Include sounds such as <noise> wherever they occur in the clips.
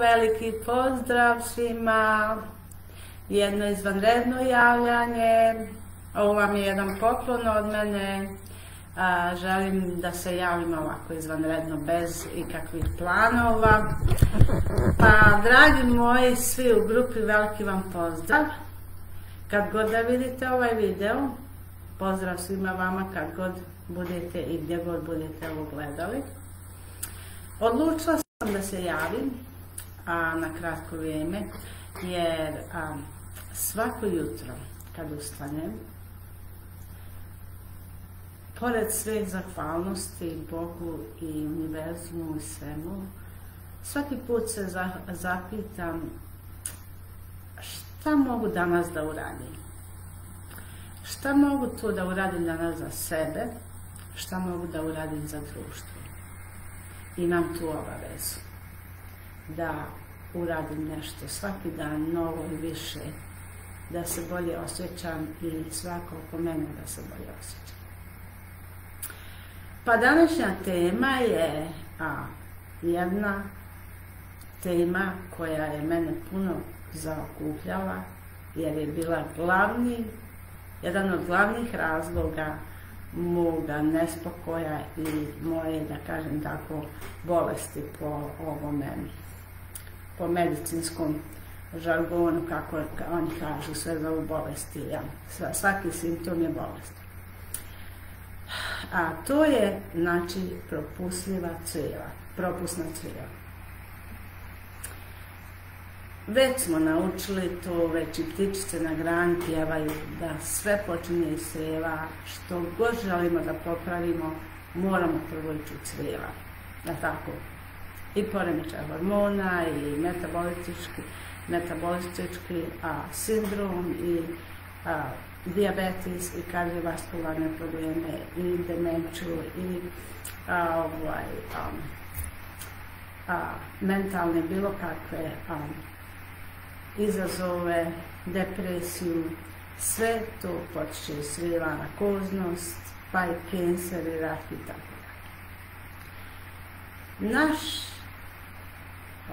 veliki pozdrav svima, jedno izvanredno javljanje, ovo vam je jedan poklon od mene, želim da se javim ovako izvanredno bez ikakvih planova. Pa, dragi moji, svi u grupi, veliki vam pozdrav. Kad god da vidite ovaj video, pozdrav svima vama kad god budete i gdje god budete ovo gledali. Odlučila sam da se javim a, na kratko vrijeme, jer svako jutro kad ustanem, pored sve zahvalnosti Bogu i univerzumu i svemu, svaki put se zapitam šta mogu danas da uradim. Šta mogu to da uradim danas za sebe, šta mogu da uradim za društvo. Imam tu obavezu da uradim nešto svaki dan novo i više, da se bolje osjećam i svako oko mene da se bolje osjećam. Pa današnja tema je a, jedna tema koja je mene puno zaokupljala jer je bila glavni, jedan od glavnih razloga moga nespokoja i moje, da kažem tako, bolesti po ovome, po medicinskom žargonu, kako oni kažu, sve za bolesti, ja. svaki simptom je bolest. A to je, znači, propustljiva crijeva, propusna crijeva. Već smo naučili to, već i ptičice na grani pjevaju da sve počinje iz crijeva, što god želimo da popravimo, moramo prvo ići u crijeva. Da tako? I poremećaj hormona, i metabolistički, metabolistički a, sindrom, i a, diabetes i kardiovaskularne probleme i demenciju i ovaj, mentalne bilo kakve izazove, depresiju, sve to počeće svila na koznost, pa i kencer i rak i tako Naš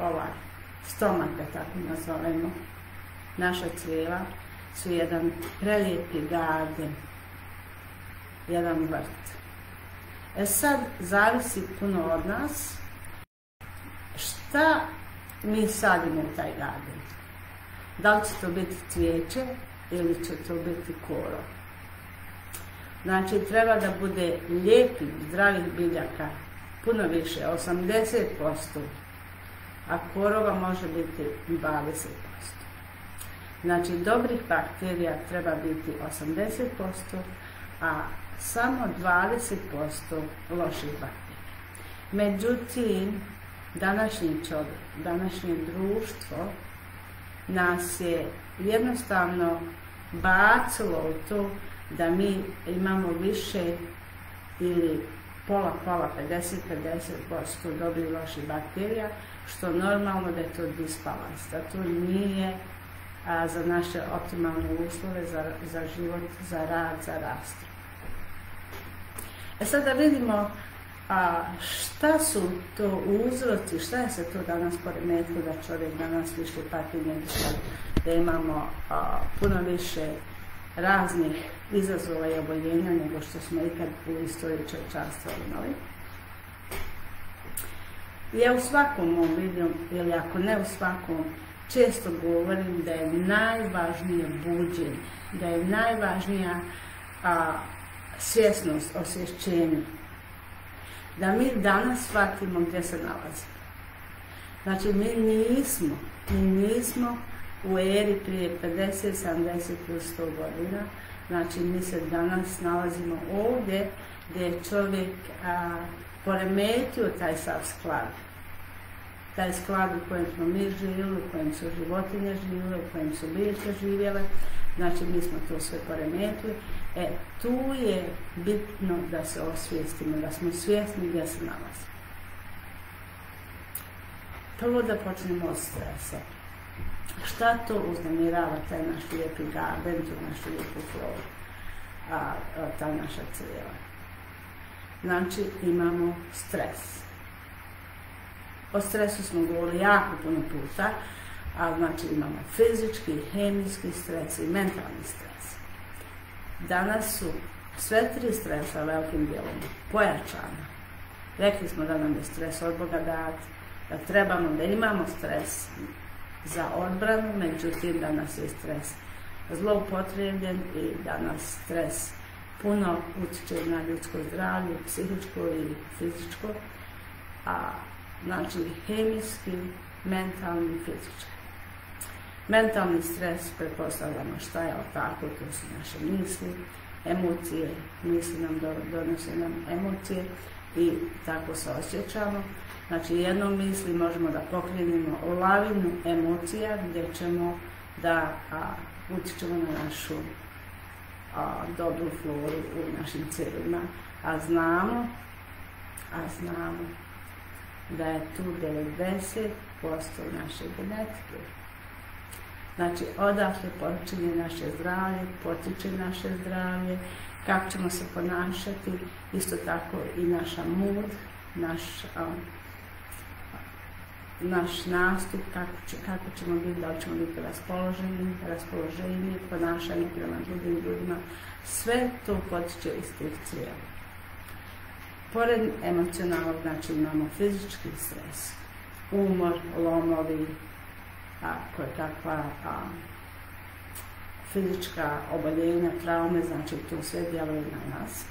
ovaj, stomak, da tako nazovemo, naša crijeva, su jedan prelijepi garden, jedan vrt. E sad, zavisi puno od nas šta mi sadimo u taj garden. Da li će to biti cvijeće ili će to biti koro. Znači, treba da bude lijepih, zdravih biljaka, puno više, 80%, a korova može biti 20%. Znači, dobrih bakterija treba biti 80%, a samo 20% loših bakterija. Međutim, današnji čovjek, današnje društvo nas je jednostavno bacilo u to da mi imamo više ili pola, pola, 50-50% dobrih loših bakterija, što normalno da je to disbalans, da to nije za naše optimalne uslove, za, život, za rad, za rast. E sad da vidimo šta su to uzroci, šta je se to danas poremetilo da čovjek danas više pati da imamo puno više raznih izazova i oboljenja nego što smo ikad u istoriji čovječanstva imali. Ja u svakom mom vidu, ili ako ne u svakom, često govorim da je najvažnije buđenje, da je najvažnija svjesnost, osvješćenje. Da mi danas shvatimo gdje se nalazimo. Znači, mi nismo, mi nismo u eri prije 50, 70 plus 100 godina. Znači, mi se danas nalazimo ovdje gdje je čovjek poremetio taj sav sklad taj sklad u kojem smo mi živjeli, u kojem su životinje živjele, u kojem su biljke živjele, znači mi smo to sve poremetili. E, tu je bitno da se osvijestimo, da smo svjesni gdje se nalazimo. Prvo da počnemo od stresa. Šta to uznemirava taj naš lijepi garden, tu našu lijepu floru, a, a, ta naša cijela? Znači imamo stres O stresu smo govorili jako puno puta, a znači imamo fizički, hemijski stres i mentalni stres. Danas su sve tri stresa velikim dijelom pojačana. Rekli smo da nam je stres od Boga dat, da trebamo, da imamo stres za odbranu, međutim da nas je stres zloupotrebljen i da nas stres puno utječe na ljudsko zdravlje, psihičko i fizičko, a znači hemijski, mentalni i fizički. Mentalni stres pretpostavljamo šta je tako, to su naše misli, emocije, misli nam donose nam emocije i tako se osjećamo. Znači jednom misli možemo da pokrenemo lavinu emocija gdje ćemo da utječemo na našu dobru floru u našim cijelima. A znamo, a znamo da je tu 90% naše genetike. Znači, odakle počinje naše zdravlje, potiče naše zdravlje, kako ćemo se ponašati, isto tako i naša mud, naš, naš nastup, kako, ćemo biti, da li ćemo biti raspoloženi, raspoloženi, ponašanje prema drugim ljudima, sve to potiče iz tih. Pored emocionalnog, znači imamo fizički stres, umor, lomovi, a, koje kakva a, fizička oboljenja, traume, znači to sve djeluje na nas.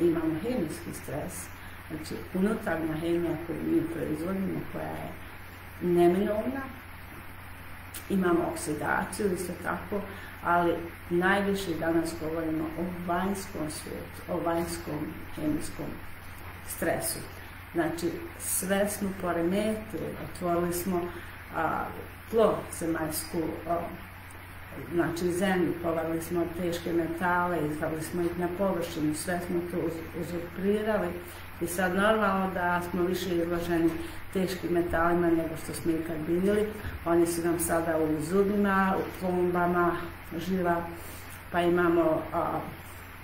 Imamo hemijski stres, znači unutarnja hemija koju mi proizvodimo, koja je neminovna. Imamo oksidaciju, isto tako, ali najviše danas govorimo o vanjskom svijetu, o vanjskom hemijskom stresu. Znači, sve smo poremetili, otvorili smo tlo zemaljsku, znači zemlju, povarili smo teške metale, izvali smo ih na površinu, sve smo to uzurprirali i sad normalno da smo više izloženi teškim metalima nego što smo ikad bili. Oni su nam sada u zubima, u plombama, živa, pa imamo,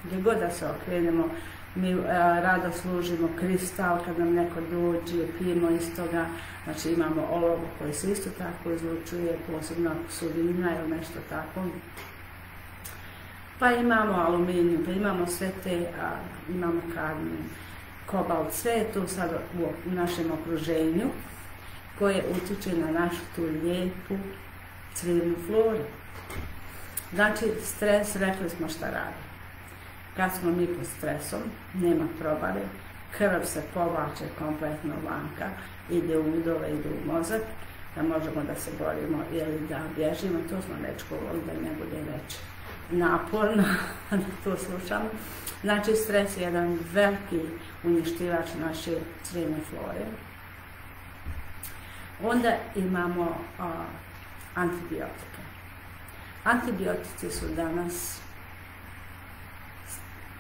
gdje god da se okrenemo, mi rado služimo kristal kad nam neko dođe, pijemo iz toga, znači imamo olovo koje se isto tako izlučuje, posebno ako su vina ili nešto tako. Pa imamo aluminijum, pa imamo sve te, imamo kadmijum, kobalt, sve je to sad u našem okruženju koje utječe na našu tu lijepu crijevnu floru. Znači, stres, rekli smo šta radi. Kad smo mi pod stresom, nema probave, krv se povlače kompletno vanka, ide u udove, ide u mozak, da možemo da se borimo ili da bježimo, to smo već govorili da ne bude već naporno <laughs> da to slušamo. Znači, stres je jedan veliki uništivač naše crijevne flore. Onda imamo antibiotike. Antibiotici su danas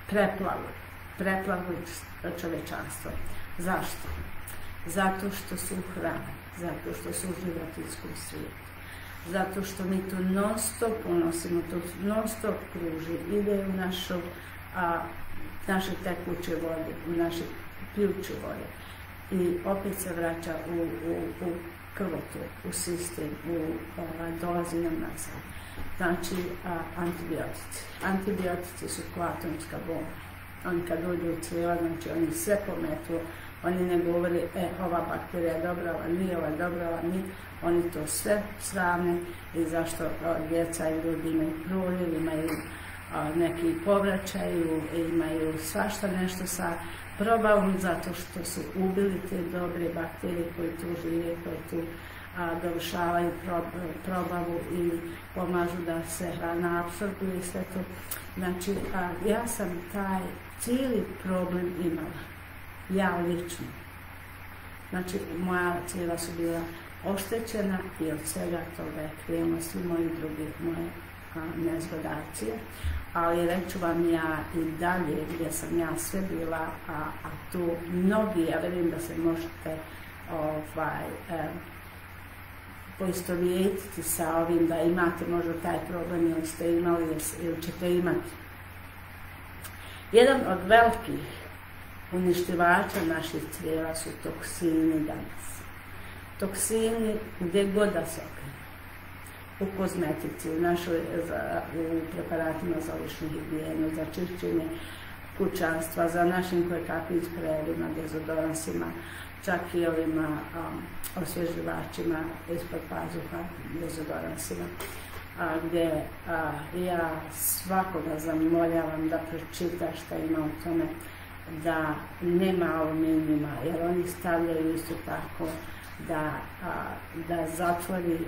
preplavili, preplavili čovečanstvo. Zašto? Zato što su hrani, zato što su u životinskom svijetu, zato što mi to non stop unosimo, to non stop kruži, ide u našu, a, naše tekuće vode, u naše pijuće vode i opet se vraća u, u, u krvotok, u sistem, u, ovaj, dolazi nam nazad. Znači, a, antibiotici. Antibiotici su kvatomska bomba. Oni kad dođu u cijela, znači oni sve pometu, oni ne govore, e, ova bakterija je dobra, ova nije, ova dobra, ova nije. Oni to sve sravne i zašto djeca i ljudi imaju proljev, imaju neki povraćaju, imaju svašta nešto sa probavom zato što su ubili te dobre bakterije koje tu žive, koje tu dovršavaju probavu i pomažu da se hrana apsorbuje i sve to. Znači, ja sam taj cijeli problem imala, ja lično. Znači, moja cijela su bila oštećena i od svega toga je krenuo svi moji drugi moje nezgodacije ali reću vam ja i dalje gdje sam ja sve bila, a, a tu mnogi, ja vidim da se možete ovaj, eh, poistovjetiti sa ovim, da imate možda taj problem ili ste imali ili ćete imati. Jedan od velikih uništivača naših crijeva su toksini danas. Toksini gdje god da se u kozmetici, u našoj preparatima za ličnu higijenu, za čišćenje kućanstva, za našim kakvim sprejevima, dezodoransima, čak i ovima um, osvježivačima ispod pazuha, dezodoransima, a, gdje ja svakoga zamoljavam da pročita šta ima u tome, da nema aluminijuma, jer oni stavljaju isto tako da, zatvori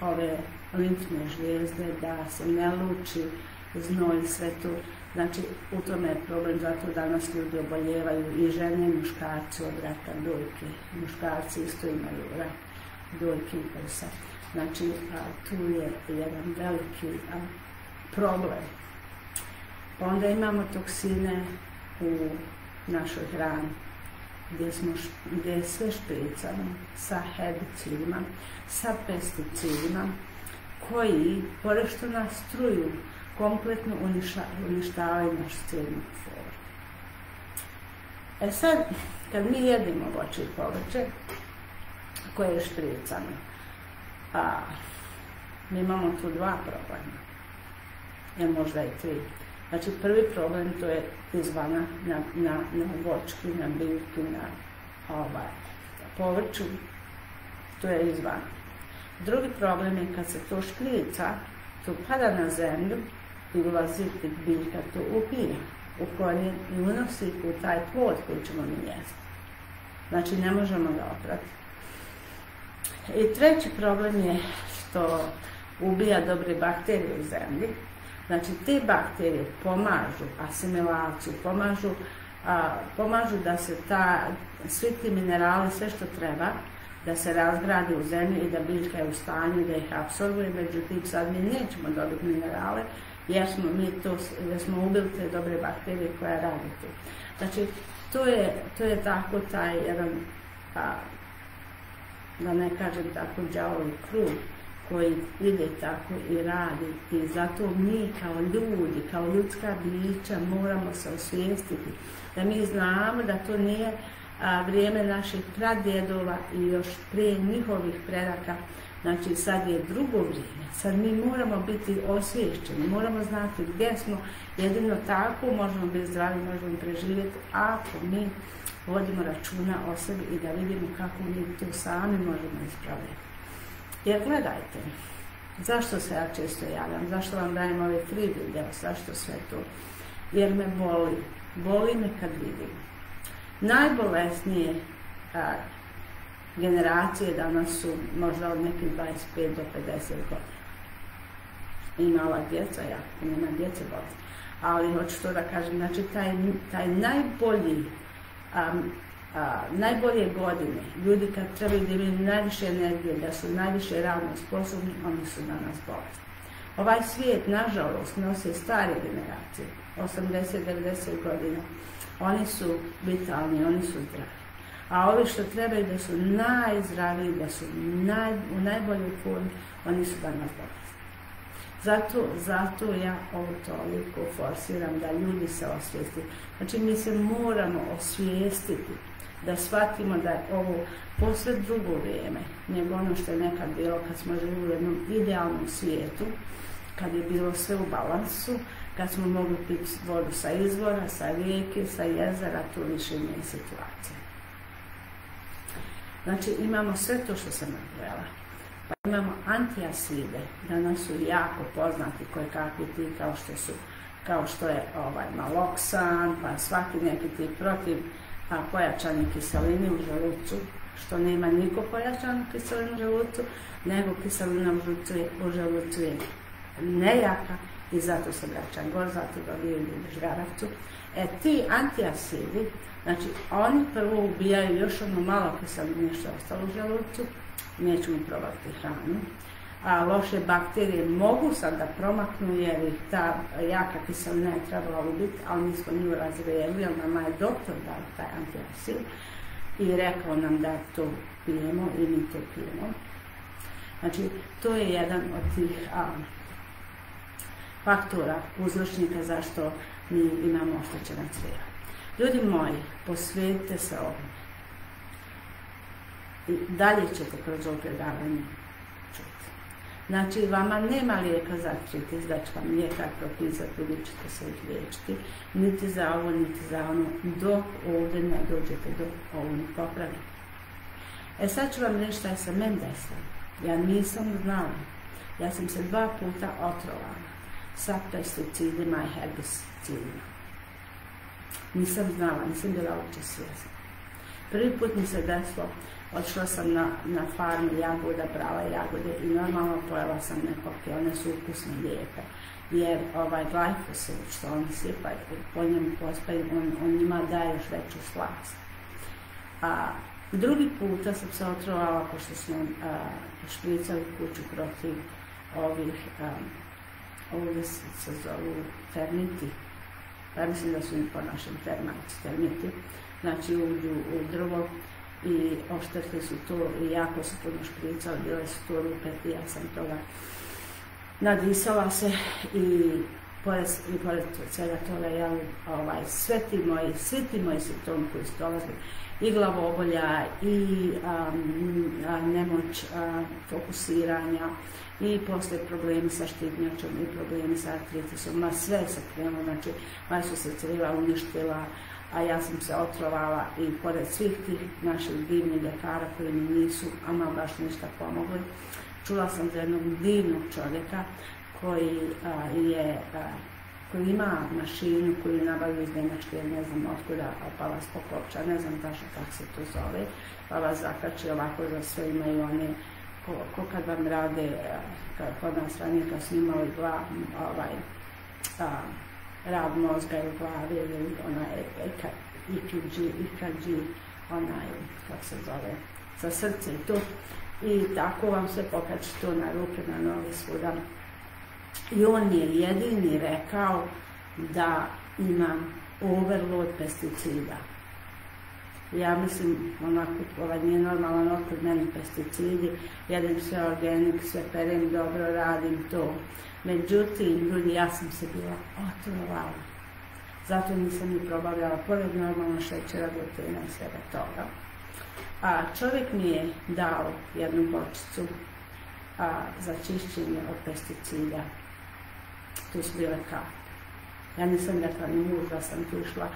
ove limfne žlijezde, da se ne luči znoj i sve tu. Znači, u tome je problem, zato danas ljudi oboljevaju i žene i muškarci od raka dojke. Muškarci isto imaju rak dojke i prsa. Znači, tu je jedan veliki problem. Onda imamo toksine u našoj hrani gdje, smo, gdje je sve špricano sa herbicidima, sa pesticidima koji, pored što nas struju, kompletno uništavaju naš cijelni flor. E sad, kad mi jedemo voće i povrće koje je špricano, mi imamo tu dva problema, možda i tri. Znači prvi problem to je izvana na, na, na vočki, na biljki, na ovaj, povrću, to je izvana. Drugi problem je kad se to škrica, to pada na zemlju i ulazi biljka to upije u korijen i unosi u taj plod koji ćemo mi jesti. Znači ne možemo ga oprati. I treći problem je što ubija dobre bakterije u zemlji, Znači, te bakterije pomažu asimilaciju, pomažu, pomažu da se ta, svi ti minerali, sve što treba, da se razgradi u zemlji i da biljka je u stanju da ih apsorbuje, međutim sad mi nećemo dobiti minerale jer smo mi to, jer smo ubili te dobre bakterije koje rade tu. Znači, to je, to je tako taj jedan, da ne kažem tako, džavovi krug koji ide tako i radi. I zato mi kao ljudi, kao ljudska bića moramo se osvijestiti da mi znamo da to nije vrijeme naših pradjedova i još prije njihovih predaka, znači sad je drugo vrijeme, sad mi moramo biti osviješćeni, moramo znati gdje smo, jedino tako možemo biti zdravi, možemo preživjeti ako mi vodimo računa o sebi i da vidimo kako mi to sami možemo ispraviti. Jer gledajte, zašto se ja često javljam, zašto vam dajem ove tri video, zašto sve to? Jer me boli, boli me kad vidim. Najbolesnije generacije danas su možda od nekih 25 do 50 godina. I mala djeca, ja, nema djece bolesti. Ali hoću to da kažem, znači taj najbolji najbolje godine, ljudi kad trebaju da imaju najviše energije, da su najviše radno sposobni, oni su danas bolesti. Ovaj svijet, nažalost, nosi stare generacije, 80-90 godina. Oni su vitalni, oni su zdravi. A ovi što trebaju da su najzdraviji, da su u najboljoj formi, oni su danas bolesti. Zato, zato ja ovo toliko forsiram da ljudi se osvijesti. Znači mi se moramo osvijestiti da shvatimo da je ovo posve drugo vrijeme nego ono što je nekad bilo kad smo živjeli u jednom idealnom svijetu, kad je bilo sve u balansu, kad smo mogli piti vodu sa izvora, sa rijeke, sa jezera, tu više nije situacija. Znači imamo sve to što sam nabrala. Pa imamo antiaside, danas su jako poznati koje kakvi ti kao što su kao što je ovaj maloksan, pa svaki neki ti protiv a pojačane kiseline u želucu, što nema niko pojačanu kiselinu u želucu, nego kiselina u želucu je nejaka i zato se vraća gor, zato dobijaju ljudi žgaravcu. E ti antiasidi, znači oni prvo ubijaju još ono malo kiseline što je ostalo u želucu, nećemo probati hranu, a loše bakterije mogu sad da promaknu jer ih ta jaka kiselina je trebala ubiti, ali mi smo nju razvijeli, jer nama je doktor dao taj antiaksid i rekao nam da to pijemo i mi to pijemo. Znači, to je jedan od tih faktora, uzročnika zašto mi imamo oštećena crijeva. Ljudi moji, posvetite se ovom. i dalje ćete kroz ovo predavanje. Znači, vama nema lijeka za artritis, da će vam lijekar propisati, vi ćete se izliječiti, niti za ovo, niti za ono, dok ovdje ne dođete do ovo ne. E sad ću vam reći šta je sa meni desilo. Ja nisam znala. Ja sam se dva puta otrovala sa pesticidima i herbicidima. Nisam znala, nisam bila uopće svjesna. Prvi put mi se desilo, odšla sam na, na farmu jagoda, brala jagode i normalno pojela sam nekoke, one su ukusne, lijepe. Jer ovaj glifosat što oni sipaju, po njemu pospaju, on, on njima daje još veću slast. A drugi puta sam se otrovala, pošto smo špricali kuću protiv ovih, a, ovdje se zovu termiti, ja mislim da su i po našem termiti, znači uđu u drvo i oštrte su to i jako su puno špricali, bile su to rupe i ja sam toga nadisala se i pored, svega toga, ja, ovaj, sve ti moji, svi ti moji simptomi koji su dolazili, i glavobolja, i nemoć fokusiranja, i poslije problemi sa štitnjačom, i problemi sa artritisom, ma sve se krenulo, znači, maj su se crila uništila, a ja sam se otrovala i pored svih tih naših divnih ljekara koji mi nisu ama baš ništa pomogli, čula sam za jednog divnog čovjeka koji je koji ima mašinu koju nabavio iz Njemačke, ne znam otkuda, pa vas pokopča, ne znam tačno kako se to zove, pa vas zakači ovako za sve imaju one, ko, kad vam rade, kod nas ranije kad su imali glav, ovaj, rad mozga i glavi ili onaj EKG, EKG, onaj, kako se zove, za srce i to. I tako vam se pokače to na ruke, na noge, svuda. I on je jedini rekao da imam overload pesticida. Ja mislim, onako, ovaj nije normalan otkud meni pesticidi, jedem sve organik, sve perem, dobro radim to. Međutim, ljudi, ja sam se bila otrovala. Zato nisam ni probavljala, pored normalno šećera, glutena i svega toga. A čovjek mi je dao jednu bočicu a, za čišćenje od pesticida. Tu su bile. Ja nisam rekla ni muž da sam tu išla.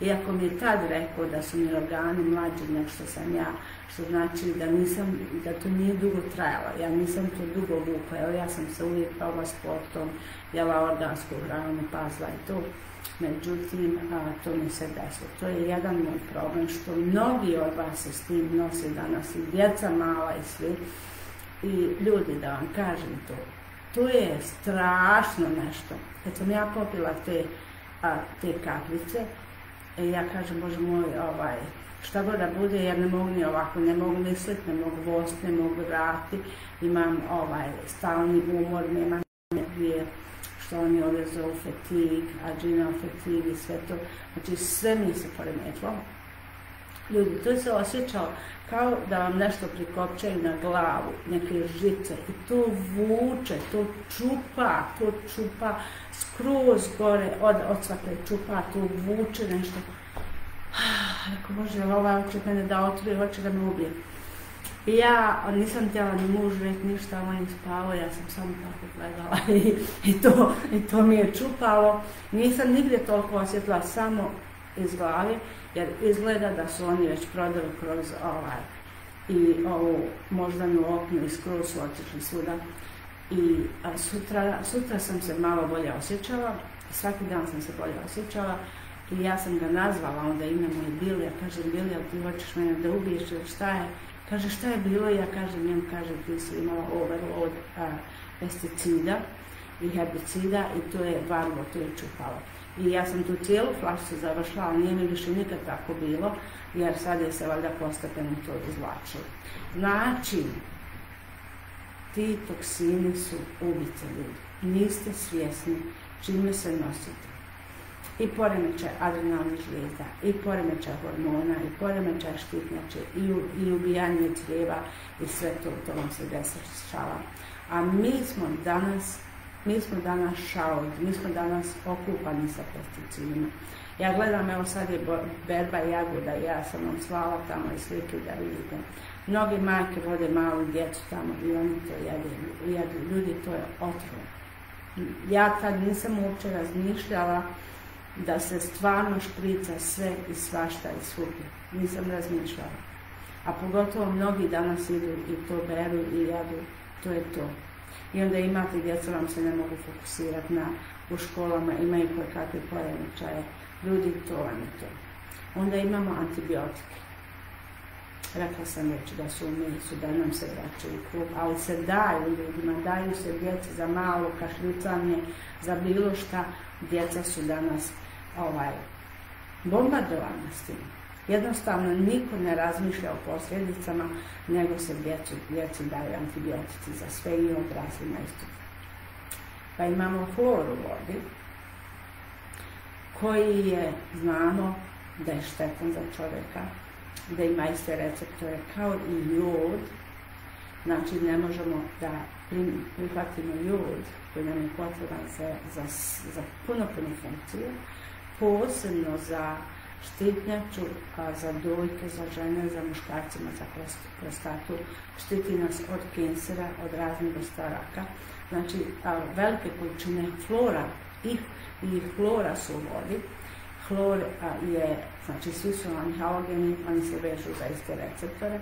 Iako mi je tad rekao da su mi organi mlađi nego što sam ja, što znači da to nije dugo trajalo, ja nisam to dugo vukla, evo ja sam se uvijek pala sportom, jela organsku hranu, pazla i to. Međutim, to mi se desilo. To je jedan moj problem, što mnogi od vas se s tim nose danas, i djeca mala i svi. I ljudi, da vam kažem to, to je strašno nešto. Kad sam ja popila te, a, te kapljice, e, ja kažem, Bože moj, ovaj, šta god da bude, ja ne mogu ni ovako, ne mogu misliti, ne mogu vost, ne mogu vrati, imam ovaj, stalni umor, nemam dvije, što oni ovdje zovu fetig, adrenal fetig i sve to, znači sve mi se poremetilo. Ljudi, to se osjećalo kao da vam nešto prikopčaju na glavu, neke žice i to vuče, to čupa, to čupa skroz gore od, svake čupa, to vuče nešto. Rekao, Bože, ova hoće mene da otruje, hoće da me ubije. I ja nisam htjela ni muž reći ništa, on je spavao, ja sam samo tako gledala <laughs> i, i, to, i to mi je čupalo. Nisam nigdje toliko osjetila, samo iz glave, jer izgleda da su oni već prodali kroz ovaj i ovu moždanu oknu i skroz su otišli svuda. I sutra, sutra sam se malo bolje osjećala, svaki dan sam se bolje osjećala i ja sam ga nazvala, onda ime Bil, ja kažem Bil, jel ti hoćeš mene da ubiješ šta je? Kaže šta je bilo? Ja kažem njemu, kaže ti si imala overload pesticida i herbicida i to je varlo, to je čupalo. I ja sam tu cijelu flašicu završila, ali nije mi više nikad tako bilo, jer sad je se valjda postepeno to izvlačilo. Znači, ti toksini su ubice ljudi. Niste svjesni čime se nosite. I poremećaj adrenalnih žlijezda, i poremećaj hormona, i poremećaj štitnjače, i, i ubijanje crijeva, i sve to, to vam se dešava. A mi smo danas mi smo danas šaod, mi smo danas okupani sa pesticidima. Ja gledam, evo sad je berba jagoda, ja sam vam slala tamo i slike da vidite. Mnogi majke vode malu djecu tamo i oni to jedu. Ljudi, to je otrov. Ja tad nisam uopće razmišljala da se stvarno šprica sve i svašta i svugdje. Nisam razmišljala. A pogotovo mnogi danas idu i to beru i jedu. To je to. I onda imate, djeca vam se ne mogu fokusirati na, u školama, imaju koje kakve poremećaje. Ljudi, to vam je to. Onda imamo antibiotike. Rekla sam već da su u mesu, da nam se vraćaju krug, ali se daju ljudima, daju se djeci za malo kašljucanje, za bilo šta. Djeca su danas ovaj, bombardovana s tim. Jednostavno niko ne razmišlja o posljedicama, nego se djeci daju antibiotici za sve i odraslima isto. Pa imamo flor u vodi, koji je, znamo, da je štetan za čovjeka, da ima iste receptore kao i jod, znači ne možemo da prihvatimo jod koji nam je potreban za, za puno, puno funkcije, posebno za štitnjaču, a za dojke, za žene, za muškarcima, za prostatu, štiti nas od kensera, od raznih vrsta raka. Znači, a, velike količine flora i, i flora su u vodi. Hlor je, znači svi su oni halogeni, oni se vežu za iste receptore.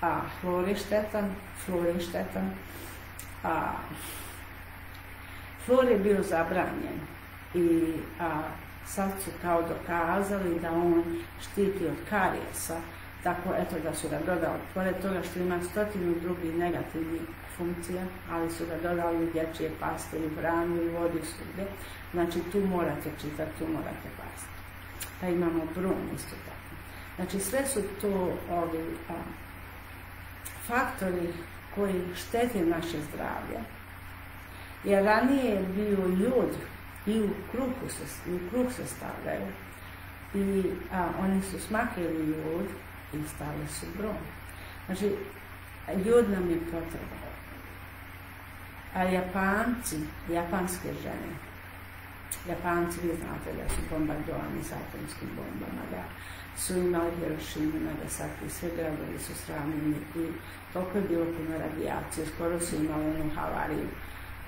A hlor je štetan, flor je štetan. A, flor je bio zabranjen i a, sad su kao dokazali da on štiti od karijesa, tako eto da su ga dodali, pored toga što ima stotinu drugih negativnih funkcija, ali su ga dodali u dječje paste i branu i vodi svugdje, znači tu morate čitati, tu morate pasti. Pa imamo brum isto tako. Znači sve su to ovi faktori koji štete naše zdravlje. Jer ranije je bio jod i u kruhu se, i u kruh se stavljaju. I a, oni su smakili jod i stavili su brom. Znači, jod nam je potreban. A Japanci, japanske žene, Japanci, vi znate da su bombardovani s atomskim bombama, da su imali Hiroshima, Nagasaki, sve gradovi su sravnjeni i toliko je bilo puno radijacije, skoro su imali jednu havariju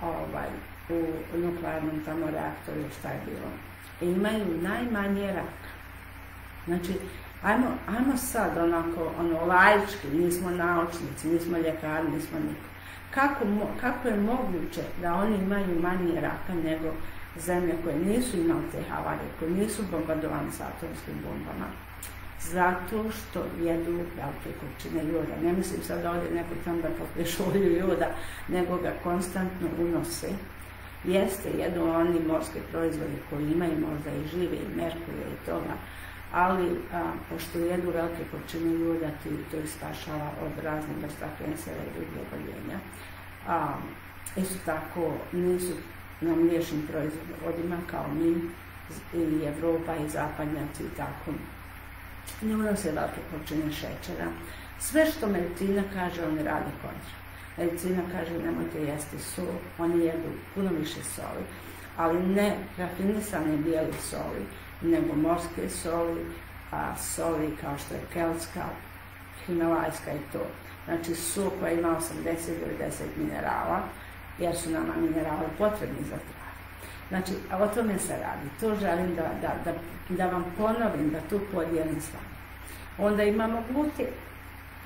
ovaj, u nuklearnom tamo reaktoru, šta je bilo. I imaju najmanje raka. Znači, ajmo, ajmo sad onako, ono, laički, nismo naučnici, nismo ljekari, nismo niko. Kako, kako je moguće da oni imaju manje raka nego zemlje koje nisu imali te havarije, koje nisu bombardovane s atomskim bombama? Zato što jedu velike količine joda. Ne mislim sad da ovdje neko tam da popije šolju joda, nego ga konstantno unose Jeste, jedu oni morske proizvode koji imaju možda i žive i merkure i toga, ali pošto jedu velike količine ljuda, ti to ispašava od raznih vrsta kancera i drugih oboljenja. Isto tako nisu na mliječnim proizvodima kao mi i Evropa i zapadnjaci i tako. Ne unose velike količine šećera. Sve što medicina kaže, oni rade kontra. Medicina kaže nemojte jesti sol, oni jedu puno više soli, ali ne rafinisane bijeli soli, nego morske soli, a soli kao što je keltska, himalajska i to. Znači sol koja ima 80 ili 10 minerala, jer su nama minerali potrebni za zdravlje. Znači, a o tome se radi. To želim da, da vam ponovim, da tu podijelim s vama. Onda imamo gluten.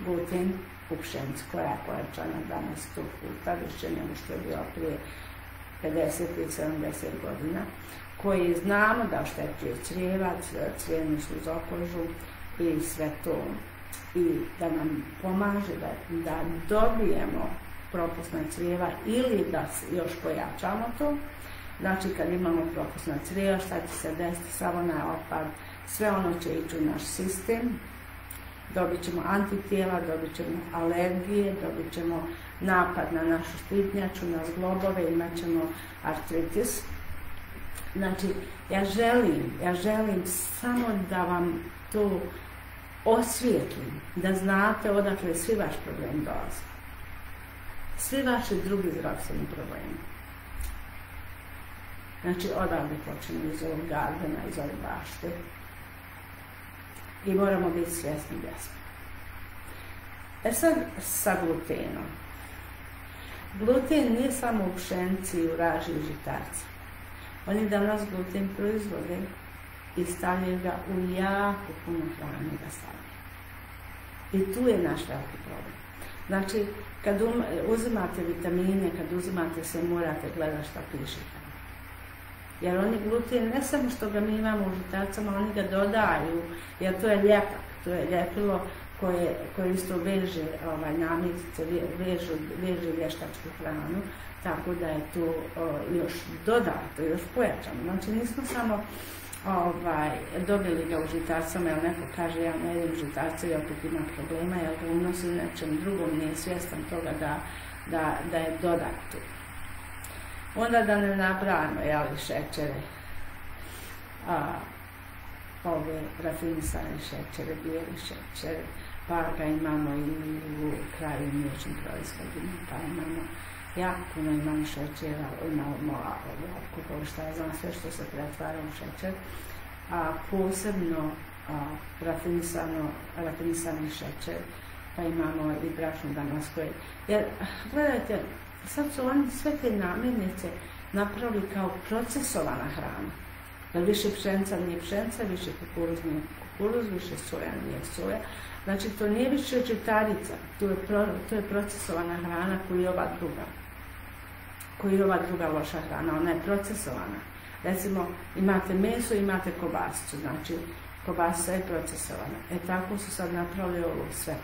Gluten u pšenicu koja je pojačana danas sto puta više nego što je bila prije 50 ili 70 godina, koji znamo da oštećuje crijevac, crijevnu sluzokožu i sve to. I da nam pomaže da, da dobijemo propusna crijeva ili da još pojačamo to. Znači kad imamo propusna crijeva šta će se desiti, samo na otpad, sve ono će ići u naš sistem, dobit ćemo antitijela, dobit ćemo alergije, dobit ćemo napad na našu štitnjaču, na zglobove, imat ćemo artritis. Znači, ja želim, ja želim samo da vam to osvijetlim, da znate odakle svi vaš problem dolaze. Svi vaši drugi zdravstveni problemi. Znači, odavde počinju iz ovog gardena, iz ove bašte, i moramo biti svjesni gdje smo. E sad sa glutenom. Gluten nije samo u pšenci, u raži i žitarci. Oni danas gluten proizvode i stavljaju ga u jako puno hrane da stavljaju. I tu je naš veliki problem. Znači, kad um, uzimate vitamine, kad uzimate se, morate gledati šta piše Jer oni gluten, ne samo što ga mi imamo u žitarcama, oni ga dodaju, jer to je ljepak, to je ljepilo koje, isto veže ovaj, veže, veže vještačku hranu, tako da je to još dodato, još pojačano. Znači nismo samo ovaj, dobili ga u žitarcama, jer neko kaže ja ne jedem žitarce i opet ima problema, jer ga unosi nečem drugom, nije svjestan toga da je dodato. Onda da ne nabrajamo, šećere, a, ove rafinisane šećere, bijeli šećere, pa ga imamo i u kraju mliječnim proizvodima, pa imamo jako puno imamo šećera, imamo alkohol, šta ja znam, sve što se pretvara u šećer, a posebno rafinisano, rafinisani šećer, pa imamo i brašno damaskoje. Jer, gledajte, sad su oni sve te namirnice napravili kao procesovana hrana. Jer više pšenca nije pšenca, više kukuruz nije kukuruz, više soja nije soja. Znači, to nije više čitarica, to je, to je procesovana hrana koju je ova druga. Koju je ova druga loša hrana, ona je procesovana. Recimo, imate meso, imate kobasicu, znači, kobasa je procesovana. E tako su sad napravili ovo sve.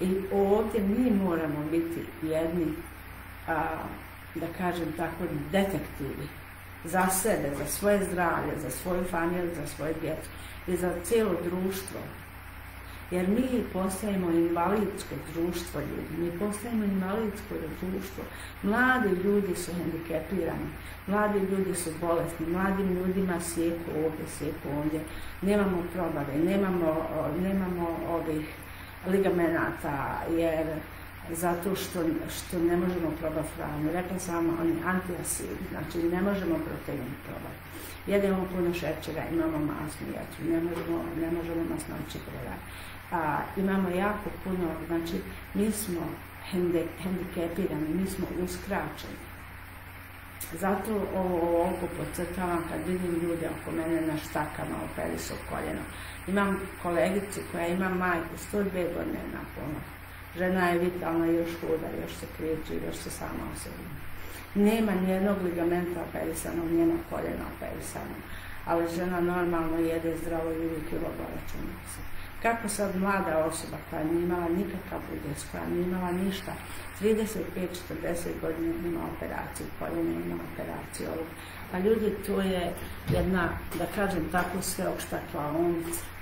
I ovdje mi moramo biti jedni, a, da kažem tako, detektivi za sebe, za svoje zdravlje, za svoju familiju, za svoje djecu i za cijelo društvo. Jer mi postajemo invalidsko društvo ljudi, mi postajemo invalidsko društvo. Mladi ljudi su hendikepirani, mladi ljudi su bolesni, mladim ljudima sjeku ovdje, sjeku ovdje. Nemamo probave, nemamo, nemamo ovih ligamenata, jer zato što, ne možemo probati hranu. Rekla sam oni antiasid, znači ne možemo protein probati. Jedemo puno šećera, imamo masnu jetru, ne možemo, ne možemo masnoće prodati. A, imamo jako puno, znači mi smo hendikepirani, mi smo uskraćeni. Zato ovo oko podcrtavam kad vidim ljude oko mene na štakama, operi su koljeno. Imam kolegicu koja ima majku, 102 godine na puno Žena je vitalna, još huda, još se kriječi, još se sama osebi. Nema nijednog ligamenta operisanog, njena koljena operisanog. Ali žena normalno jede zdravo i uvijek je se. Kako sad mlada osoba koja nije imala nikakav udes, koja nije imala ništa, 35-40 godina ima operaciju koljena, ima operaciju ovog. A ljudi, to je jedna, da kažem tako, sve okštakla omca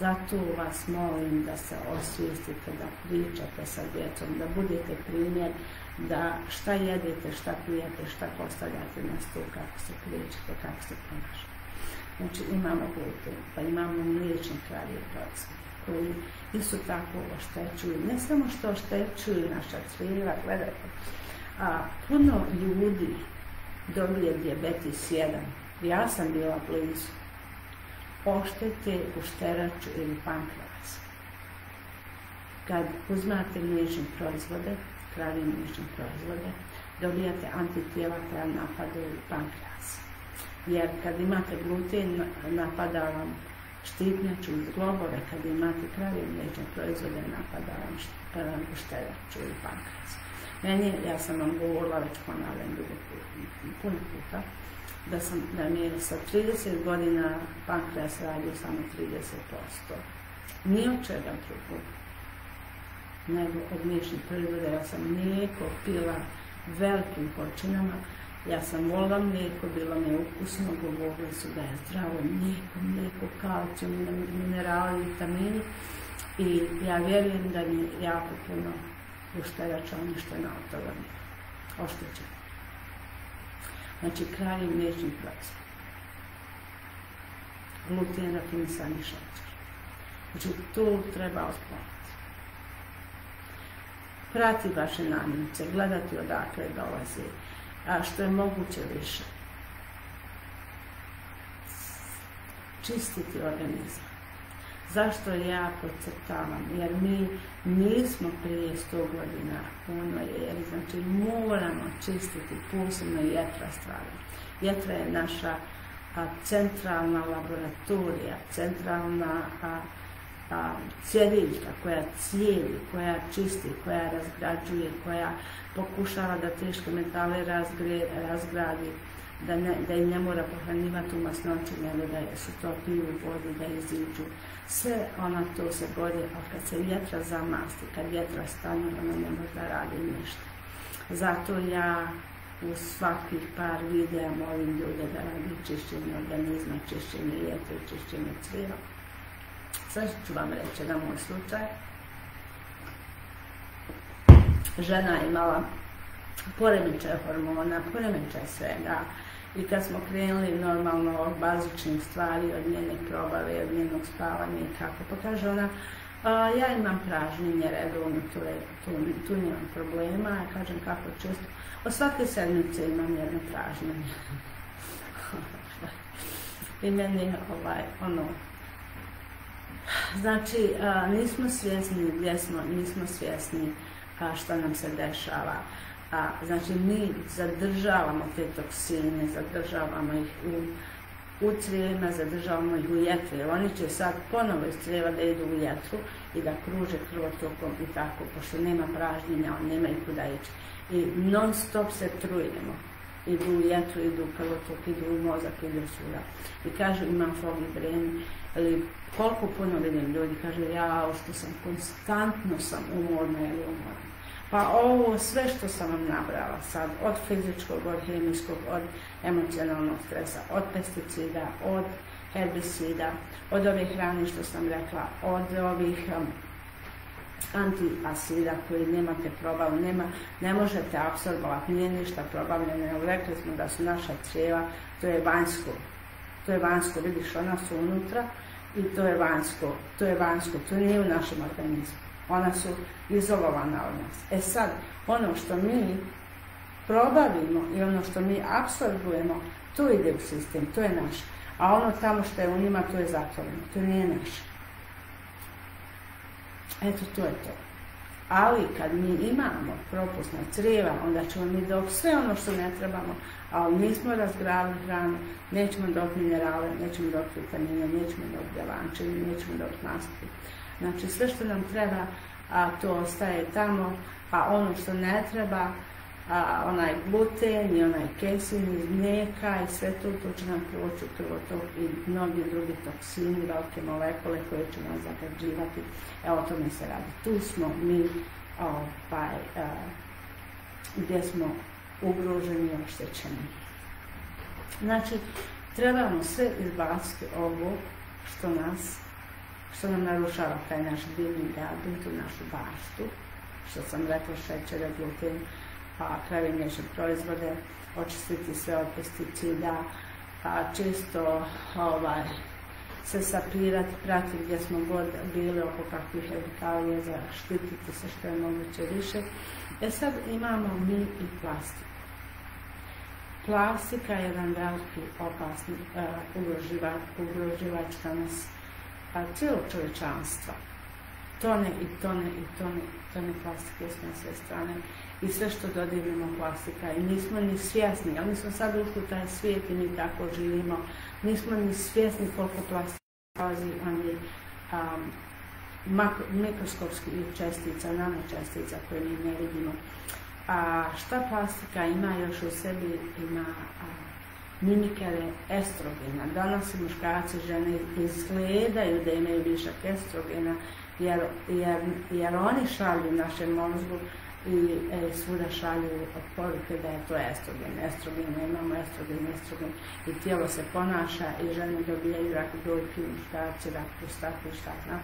zato vas molim da se osvijestite, da pričate sa djecom, da budete primjer, da šta jedete, šta pijete, šta postavljate na stol, kako se pričate, kako se ponašate. Znači imamo gluten, pa imamo mliječni kravije proizvode koji isto tako oštećuju, ne samo što oštećuju naša crijeva, gledajte, a puno ljudi dobije diabetes 1. Ja sam bila blizu oštete u šteraču ili pankreas. Kad uzmate mliječne proizvode, kravi mliječne proizvode, dobijate antitijela koja napadaju pankreas. Jer kad imate gluten, napada vam štitnjaču iz globove, kad imate kravi mliječne proizvode, napada vam šteraču ili pankreas. Meni, ja sam vam govorila, već ponavljam puno puta, da, sam, da mi je sa 30 godina pankreas radio samo 30%. Nije od čega drugog, nego od mliječnih proizvoda. Ja sam mlijeko pila velikim količinama, ja sam volila mlijeko, bilo mi je ukusno, govorili su da je zdravo mlijeko, mlijeko, kalcijum, minerali, vitamini i ja vjerujem da mi jako puno ušterača ono što je na toga oštećeno. Znači kraj mliječni proizvod. Gluten, rafinisani šećer. Znači to treba otkloniti. Prati vaše namirnice, gledati odakle dolazi, a što je moguće više. Čistiti organizam. Zašto ja podcrtavam? Jer mi nismo prije 100 godina ono jer znači moramo čistiti posebno jetra stvari. Jetra je naša centralna laboratorija, centralna a, a, koja cijeli, koja čisti, koja razgrađuje, koja pokušava da teške metale razgradi, da, im ne mora pohranjivati u masnoći, nego da su to piju u vodi, da iziđu. Sve ona to se godi, a kad se vjetra zamasti, kad vjetra stane, ona ne može da radi ništa. Zato ja u svakih par videa molim ljude da radi čišćenje organizma, čišćenje jetre, čišćenje crijeva. Sad ću vam reći da moj slučaj. Žena je imala poremećaj hormona, poremećaj svega. I kad smo krenuli normalno od bazičnih stvari, od njene probave, od njenog spavanja i kako, pa kaže ona, ja imam pražnjenje redovno, tu nemam problema, ja kažem kako često, od svake sedmice imam jedno pražnjenje. <laughs> I meni ovaj, ono, znači, nismo svjesni gdje smo, nismo svjesni a, šta nam se dešava. Znači, mi zadržavamo te toksine, zadržavamo ih u, u crijevima, zadržavamo ih u jetri. Oni će sad ponovo iz crijeva da idu u jetru i da kruže krvotokom i tako, pošto nema pražnjenja, nema i kuda ići. I non stop se trujemo. Idu u jetru, idu u krvotok, idu u mozak, idu svuda. I kažu, imam ili koliko puno vidim ljudi, kaže, ja, što sam konstantno sam umorna ili umorna. Pa ovo sve što sam vam nabrala sad, od fizičkog, od hemijskog, od emocionalnog stresa, od pesticida, od herbicida, od ove hrane što sam rekla, od ovih um, antiasida koji nemate probavu, nema, ne možete apsorbovati, nije ništa probavljeno, rekli smo da su naša crijeva, to je vanjsko, to je vanjsko, vidiš ona su unutra i to je vanjsko, to je vanjsko, to nije u našem organizmu ona su izolovana od nas. E sad, ono što mi probavimo i ono što mi apsorbujemo, to ide u sistem, to je naše. A ono tamo što je u njima, to je zatvoreno, to nije naše. Eto, to je to. Ali kad mi imamo propusna crijeva, onda ćemo mi dok sve ono što ne trebamo, ali nismo razgravili hranu, nećemo dobiti minerale, nećemo dobiti vitamine, nećemo dobiti bjelančine, nećemo dobiti maske. Znači sve što nam treba, a to ostaje tamo, a ono što ne treba, a onaj gluten i onaj kesin iz mlijeka i sve to, to će nam proći u krvotok i mnogi drugi toksini, velike molekule koje će nas zagađivati. Evo o tome se radi. Tu smo mi ovaj, a, gdje smo ugroženi i oštećeni. Znači, trebamo sve izbaciti ovo što nas što nam narušava taj naš divni gradin, tu našu baštu, što sam rekla šećera, gluten, pa kravi mliječne proizvode, očistiti sve od pesticida, a čisto ovaj, se sapirati, pratiti gdje smo god bili oko kakvih radikalija, zaštititi se što je moguće više. E sad imamo mi i plastiku. Plastika je jedan veliki opasni uh, ugroživač, danas a cijelog. Tone i tone i tone, tone plastike su na sve strane i sve što dodirimo plastika i nismo ni svjesni, ali smo sad ušli u taj svijet i mi tako živimo, nismo ni svjesni koliko plastika nalazi oni um, mikroskopskih čestica, koje mi ne vidimo. A šta plastika ima još u sebi? Ima a, mimikere estrogena. Danas muškarci žene izgledaju da imaju višak estrogena jer, oni šalju našem mozgu i e, svuda šalju poruke da je to estrogen. Estrogen, imamo estrogen, estrogen i tijelo se ponaša i žene dobijaju rak dojke, muškarci, rak prostatu i šta znam.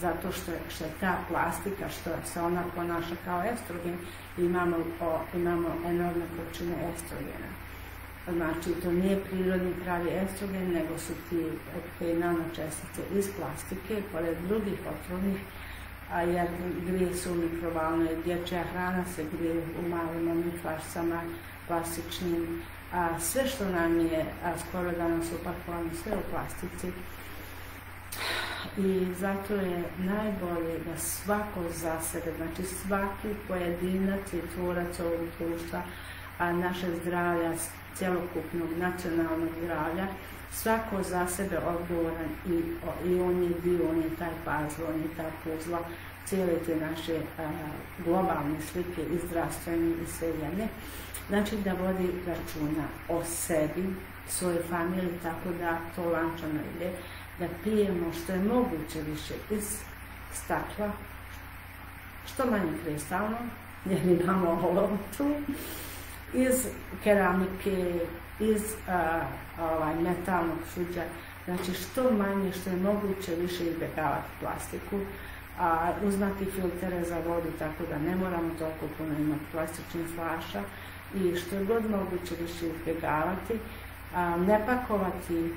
Zato što, je ta plastika, što se ona ponaša kao estrogen, imamo, enormne količine estrogena. Znači, to nije prirodni pravi estrogen, nego su ti te nanočestice iz plastike, pored drugih otrovnih, a jer grije su mikrovalno i dječja hrana se grije u malim omikvašcama plastičnim, a sve što nam je skoro danas upakovano, sve u plastici. I zato je najbolje da svako za sebe, znači svaki pojedinac i tvorac ovog društva, a naše zdravlja, cjelokupnog nacionalnog zdravlja, svako za sebe odgovoran i, on je dio, on je taj puzzle, on je ta puzla cijele te naše globalne slike i zdravstvene i sve jedne. Znači da vodi računa o sebi, svoje familije, tako da to lančano ide, da pijemo što je moguće više iz stakla, što manje kristalno, jer imamo ovo tu, iz keramike, iz ovaj, metalnog suđa, znači što manje, što je moguće više izbjegavati plastiku, a uzmati filtere za vodu tako da ne moramo toliko puno imati plastičnih flaša. I što je god moguće više izbjegavati, ne pakovati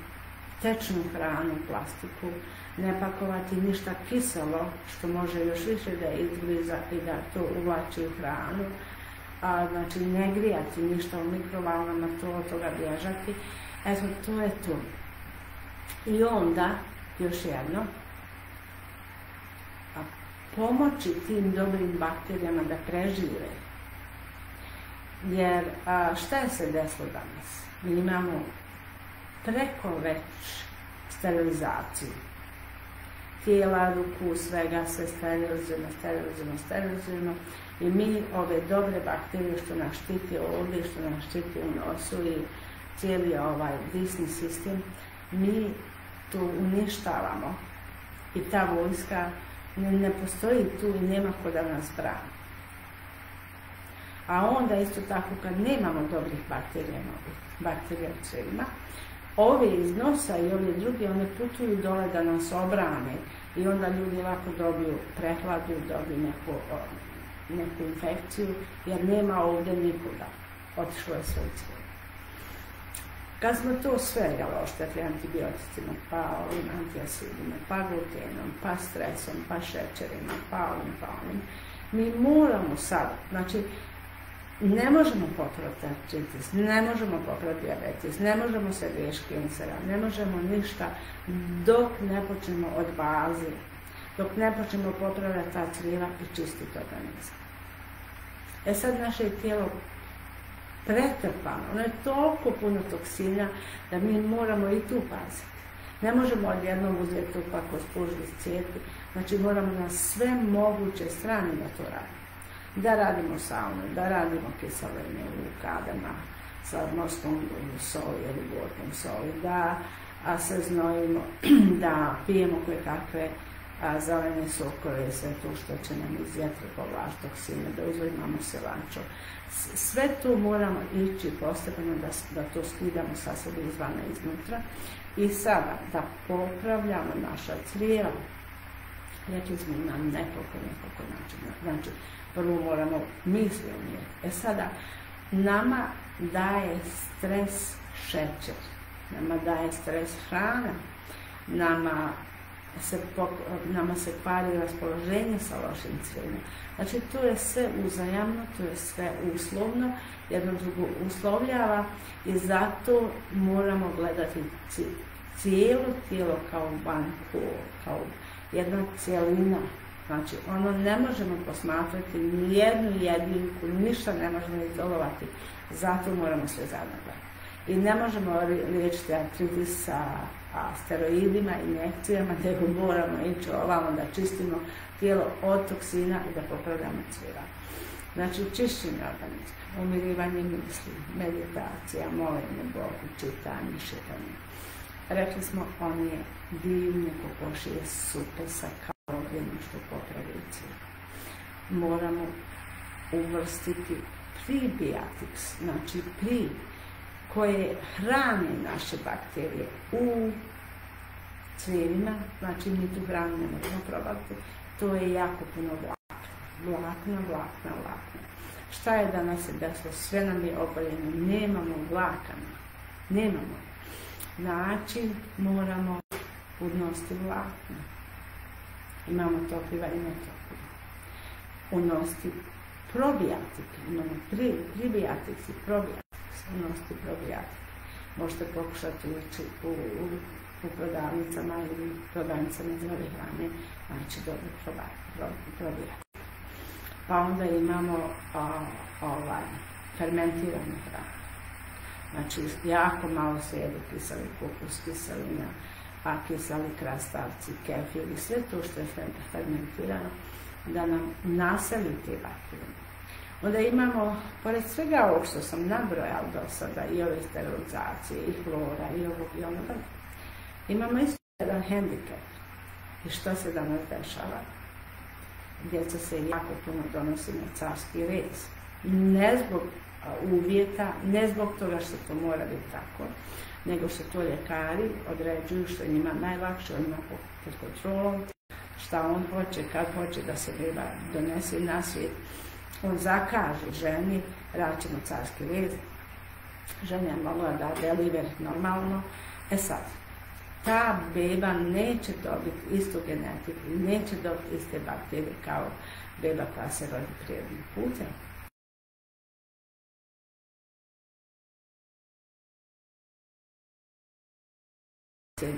tečnu hranu, plastiku, ne pakovati ništa kiselo što može još više da izgriza i da to uvlači u hranu, znači ne grijati ništa u mikrovalama, to od toga bježati. Eto, to je to. I onda, još jedno, pomoći tim dobrim bakterijama da prežive. Jer šta je se desilo danas? Mi imamo preko već sterilizaciju. Tijela, ruku, svega se sterilizujemo, sterilizujemo, sterilizujemo i mi ove dobre bakterije što nas štiti ovdje, što nas štiti u nosu i cijeli ovaj disni sistem, mi to uništavamo i ta vojska ne, postoji tu i nema ko da nas brani. A onda isto tako kad nemamo dobrih bakterija, bakterija u crijevima, ove iz nosa i ove druge, one putuju dole da nas obrane i onda ljudi lako dobiju prehladu, dobiju neku, neku infekciju, jer nema ovdje nikoga. Otišlo je sve u. Kad smo to sve jel, oštetli antibioticima, pa ovim antiacidima, pa glutenom, pa stresom, pa šećerima, pa ovim, pa ovim, mi moramo sad, znači, ne možemo popraviti artritis, ne možemo popraviti diabetes, ne možemo se riješiti kancera, ne možemo ništa dok ne počnemo od baze, dok ne počnemo popravljati ta crijeva i čistiti organizam. E sad naše tijelo pretrpano, ono je toliko puno toksina da mi moramo i tu paziti. Ne možemo odjednom uzeti pa spužiti cijepi, znači moramo na sve moguće strane da to radimo da radimo saunu, da radimo kiselenje u kadama sa morskom soli ili gorkom soli, da se znojimo, <clears throat> da pijemo koje kakve a, zelene sokove, sve to što će nam iz jetre povlači toksine, da uzimamo selančo. Sve to moramo ići postepeno da, to skidamo sa sebe izvana iznutra i sada da popravljamo naša crijeva, rekli smo na nekoliko, nekoliko načina. Znači, prvo moramo misli umijeti. E sada, nama daje stres šećer, nama daje stres hrana, nama se, nama se kvari raspoloženje sa lošim crijevima. Znači, to je sve uzajamno, to je sve uslovno, jedno drugo uslovljava i zato moramo gledati cijelo tijelo kao banku, kao jedna cijelina, Znači, ono ne možemo posmatrati ni jednu jedinku, ništa ne možemo izolovati, zato moramo sve zajedno I ne možemo liječiti artritis sa steroidima, injekcijama, <laughs> nego moramo ići ovamo da čistimo tijelo od toksina i da popravljamo cvira. Znači, čišćenje organizma, umirivanje misli, meditacija, molenje Bogu, čitanje, šetanje. Rekli smo, on je divne kokoši, je super sa ovdje što popravici. Moramo uvrstiti prebiotics, znači pri koje hrane naše bakterije u crijevima, znači mi tu hranu ne možemo probati, to je jako puno vlakna. Vlakna, vlakna, vlakna. Šta je danas se desilo? Sve nam je oboljeno, nemamo vlakana, nemamo. Znači moramo udnosti vlakna imamo topiva i netopiva. Unosti probijatike, imamo pri, probijatike, unosti probijatike. Možete pokušati ući u, u u prodavnicama ili prodavnicama zdrave hrane, znači dobro probirati. Pa onda imamo ovaj, fermentiranu hranu. Znači, jako malo se jedu kiseli kupus, kiselina, a kiseli krastavci, kefir i sve to što je fermentirano, da nam naseli te bakterije. Onda imamo, pored svega ovog što sam nabrojala do sada, i ove sterilizacije, i flora, i ovog i onoga, imamo isto jedan hendikep. I što se danas dešava? Djeca se jako puno donosi na carski rez. Ne zbog uvjeta, ne zbog toga što to mora biti tako, nego što to ljekari određuju što je njima najlakše, on ima pod kontrolom, šta on hoće, kad hoće da se beba donese na svijet. On zakaže ženi, raćemo carski red, žena je mogla da deliver normalno. E sad, ta beba neće dobiti istu genetiku, neće dobiti iste bakterije kao beba koja se rodi prirodnim putem.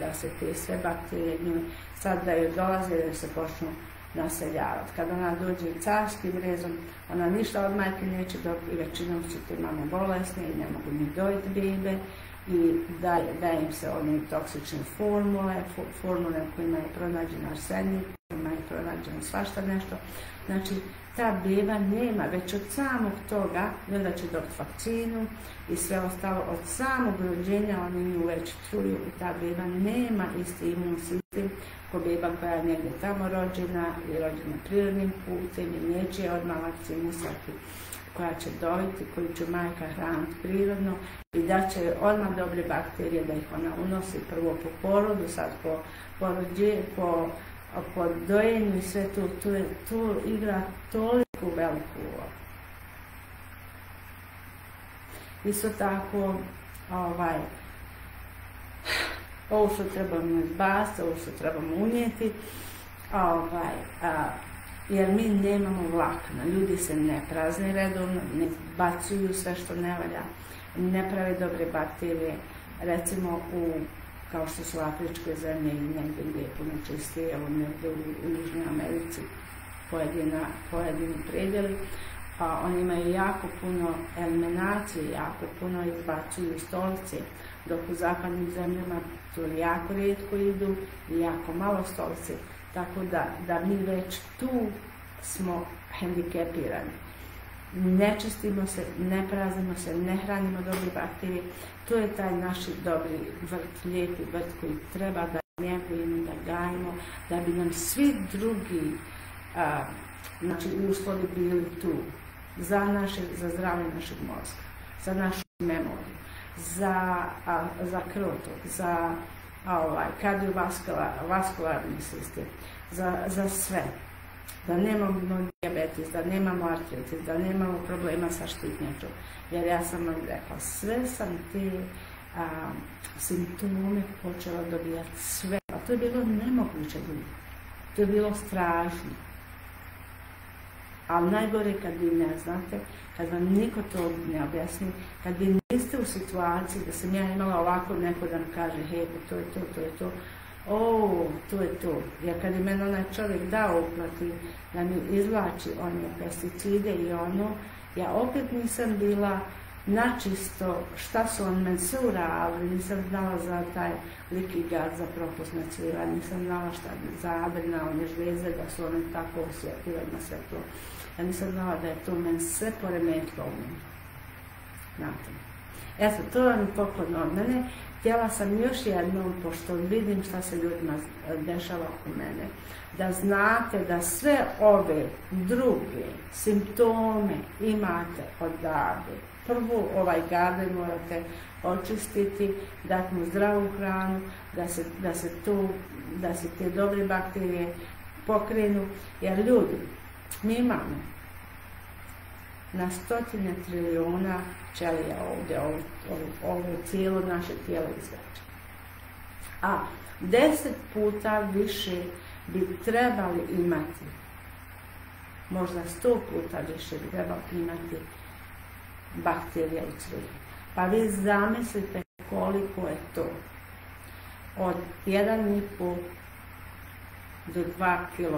da se te sve bakterije sad da joj dolaze da se počnu naseljavati. Kad ona dođe carskim rezom, ona ništa od majke neće dobiti većinom su te mame bolesne i ne mogu ni dojiti bebe i daje, im se one toksične formule, formule u kojima je pronađen arsenik, kojima je pronađeno svašta nešto. Znači, ta beba nema, već od samog toga, ne da će dobiti vakcinu i sve ostalo, od samog rođenja oni nju već čuju i ta beba nema isti imun sistem ko beba koja je negdje tamo rođena i rođena prirodnim putem i neće odmah vakcinisati koja će dojiti, koju će majka hraniti prirodno i da će odmah dobre bakterije da ih ona unosi prvo po porodu, sad po, porođe, po po dojenju i sve to, tu, igra toliko veliku ulogu. Isto tako, ovaj, ovo što trebamo izbaciti, ovo što trebamo unijeti, ovaj, jer mi nemamo vlakna, ljudi se ne prazne redovno, ne bacuju sve što ne valja, ne prave dobre bakterije, recimo u kao što su afričke zemlje i negdje gdje je puno čistije, evo negdje u, Južnoj Americi pojedini predjeli, a oni imaju jako puno eliminacije, jako puno izbacuju stolice, dok u zapadnim zemljama to jako rijetko idu i jako malo stolice, tako da, da mi već tu smo hendikepirani. Ne čistimo se, ne prazimo se, ne hranimo dobre bakterije. To je taj naš dobri vrt, lijepi vrt koji treba da njegujemo, da gajimo, da bi nam svi drugi znači, uslovi bili tu za, naše, za zdravlje našeg mozga, za našu memoriju, za, za krotok, za ovaj, kardiovaskularni sistem, za, za sve da nemamo diabetes, da nemamo artritis, da nemamo problema sa štitnjačom. Jer ja sam vam rekla, sve sam te simptome počela dobijati sve. A to je bilo nemoguće ljudi. To je bilo strašno. Ali najgore kad vi ne znate, kad vam niko to ne objasni, kad vi niste u situaciji da sam ja imala ovako neko da mi kaže, hej, to je to, to je to, o, to je to. Jer kad je meni onaj čovjek dao uplati da mi izvlači one pesticide i ono, ja opet nisam bila načisto šta su on meni sve uradili, nisam znala za taj liki gad za propusne cvila, nisam znala šta za adrena, one da su one tako osjetile na sve to. Ja nisam znala da je to meni sve poremetilo u meni. Znate. Eto, to vam poklon od mene htjela sam još jednom, pošto vidim šta se ljudima dešava oko mene, da znate da sve ove druge simptome imate odavde. Prvo ovaj garde morate očistiti, dati mu zdravu hranu, da se, da se, te dobre bakterije pokrenu, jer ljudi, mi imamo na stotine trilijuna ćelija ovdje, ovo, cijelo naše tijelo izgrađa. A deset puta više bi trebali imati, možda sto puta više bi trebali imati bakterija u crijevu. Pa vi zamislite koliko je to. od 1,5 do 2 kg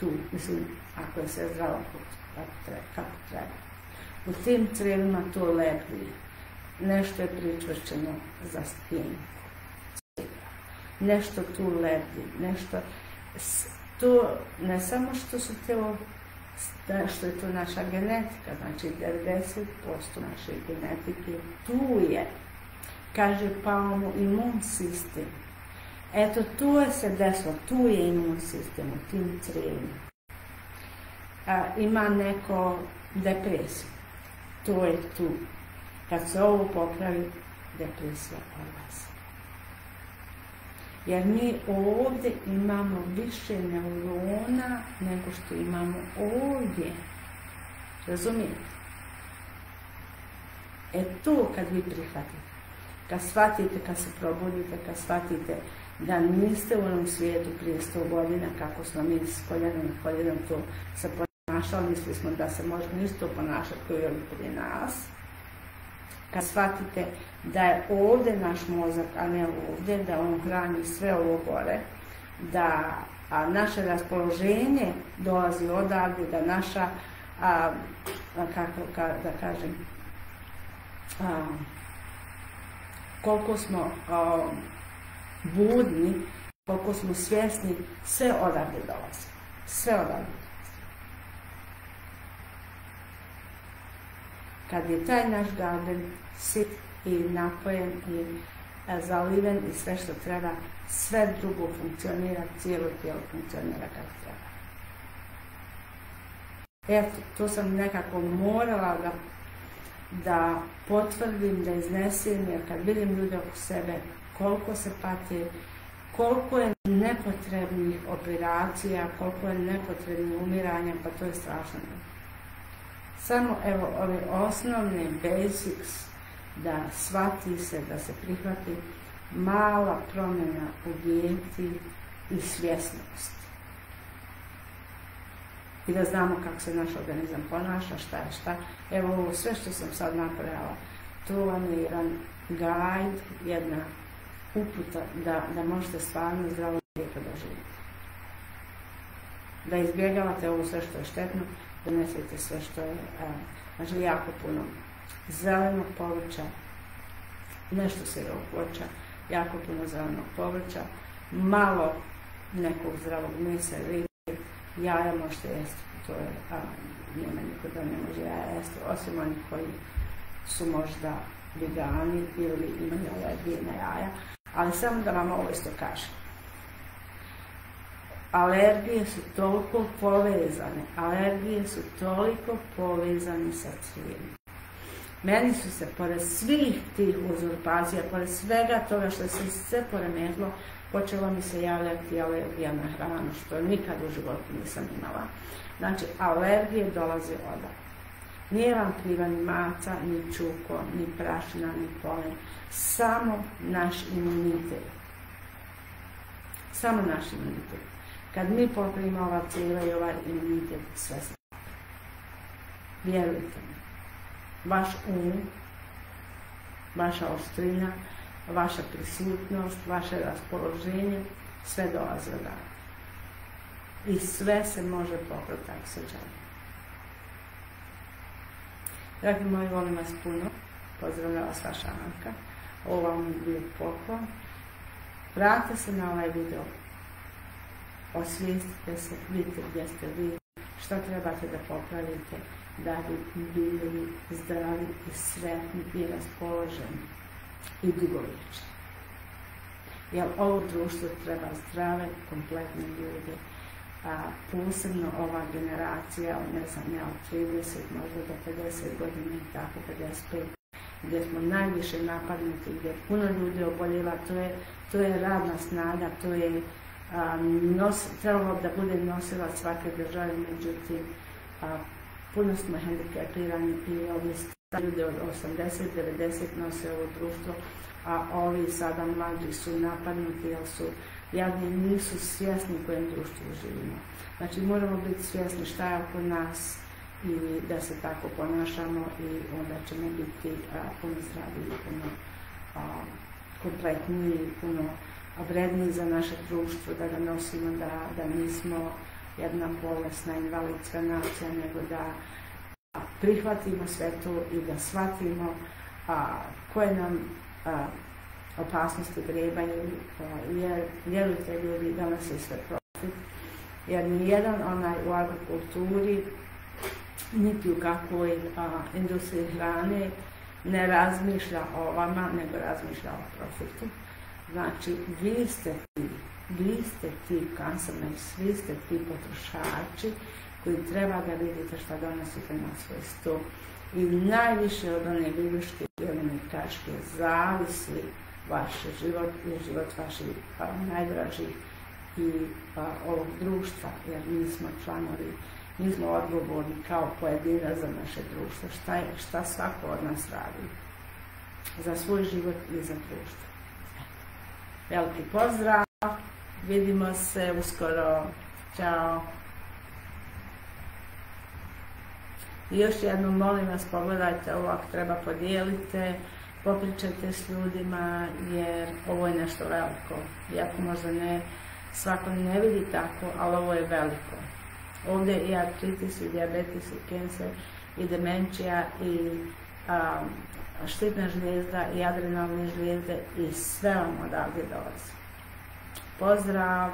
tu, mislim, ako je sve zdravo kako treba. U tim crevima to lebdi. Nešto je pričvršćeno za stjenku. Nešto tu lebdi, nešto... To ne samo što su to što je to naša genetika, znači 90% naše genetike tu je. Kaže Palmu imun sistem. Eto, tu je se desilo, tu je imun sistem, u tim crijevima. ima neko depresiju. To je tu. Kad se ovo popravi, depresija odlazi. Jer mi ovdje imamo više neurona nego što imamo ovdje. Razumijete? E to kad vi prihvatite, kad shvatite, kad se probudite, kad shvatite da niste u onom svijetu prije sto godina kako smo mi s koljenom i koljenom to se ponašali, mislili smo da se možemo isto ponašati koji je prije nas, kad shvatite da je ovdje naš mozak, a ne ovdje, da on hrani sve ovo gore, da naše raspoloženje dolazi odavde, da naša, kako da kažem, koliko smo budni, koliko smo svjesni, sve odavde dolazi. Sve odavde. Kad je taj naš garden sit i napojen i e, zaliven i sve što treba, sve drugo funkcionira, cijelo tijelo funkcionira kako treba. Eto, to sam nekako morala da, da potvrdim, da iznesem, jer kad vidim ljude oko sebe, koliko se pati, koliko je nepotrebnih operacija, koliko je nepotrebnih umiranja, pa to je strašno. Samo evo ove osnovne basics da shvati se, da se prihvati mala promjena u dijeti i svjesnost. I da znamo kako se naš organizam ponaša, šta je šta. Evo ovo sve što sam sad napravila, to vam je jedan guide, jedna uputa da, da možete stvarno zdravo lijepo doživjeti. Da izbjegavate ovo sve što je štetno, donesete sve što je, znači jako puno zelenog povrća, nešto sirovog voća, jako puno zelenog povrća, malo nekog zdravog mesa ili jaja možete jesti, to je, nema niko da ne može jaja jesti, osim oni koji su možda vegani ili imaju alergije na jaja, ali samo da vam ovo isto kažem alergije su toliko povezane, alergije su toliko povezane sa crijem. Meni su se, pored svih tih uzurpacija, pored svega toga što se sve poremetilo, počela mi se javljati alergija na hranu, što nikad u životu nisam imala. Znači, alergije dolaze odavde. Nije vam kriva ni maca, ni čuko, ni prašina, ni polen. Samo naš imunitet. Samo naš imunitet. Kad mi poprimamo ova cijela i ovaj imunitet, sve se Vjerujte mi. Vaš um, vaša ostrina, vaša prisutnost, vaše raspoloženje, sve dolazi od I sve se može pokrati ako se želi. Dragi moji, volim vas puno. Pozdravlja vas vaša Anka. Ovo vam je bio poklon. Vratite se na ovaj video osvijestite se, vidite gdje ste vi, što trebate da popravite da bi bili zdravi i sretni i raspoloženi i dugovječni. Jer ovo društvo treba zdrave, kompletne ljude, a posebno ova generacija, ne znam, ja od 30, možda do 50 godina i tako, 55, gdje smo najviše napadnuti, gdje puno ljudi oboljeva, to je, to je radna snaga, to je nos, trebalo da bude nosilac svake države, međutim, a, puno smo hendikepirani i ovi ljudi od 80-90 nose ovo društvo, a ovi sada mlađi su napadnuti jer su jadni, nisu svjesni u kojem društvu živimo. Znači moramo biti svjesni šta je oko nas i da se tako ponašamo i onda ćemo biti puno zdraviji, puno kompletniji, puno vredni za naše društvo, da ga nosimo, da, da nismo jedna bolesna invalidska nacija, nego da prihvatimo sve to i da shvatimo a, koje nam opasnosti trebaju, jer vjerujte ljudi, danas je sve profit, jer nijedan onaj u agrokulturi, niti u kakvoj a, industriji hrane ne razmišlja o vama, nego razmišlja o profitu. Znači, vi ste ti, vi ste ti consumers, vi ste ti potrošači koji treba da vidite šta donosite na svoj sto. I najviše od one bibliške elementačke zavisi vaš život i život vaših najdražih i a, ovog društva, jer mi smo članovi, mi smo odgovorni kao pojedina za naše društvo, šta svako od nas radi za svoj život i za društvo. Veliki pozdrav, vidimo se uskoro, Ćao! I još jednom molim vas pogledajte ovo ako treba podijelite, popričajte s ljudima jer ovo je nešto veliko. Iako možda ne, svako ne vidi tako, ali ovo je veliko. Ovdje je i artritis, i diabetes, i kancer, i demencija, i štitna žlijezda, i adrenalne žlijezde, i sve vam odavdje dolazi. Pozdrav!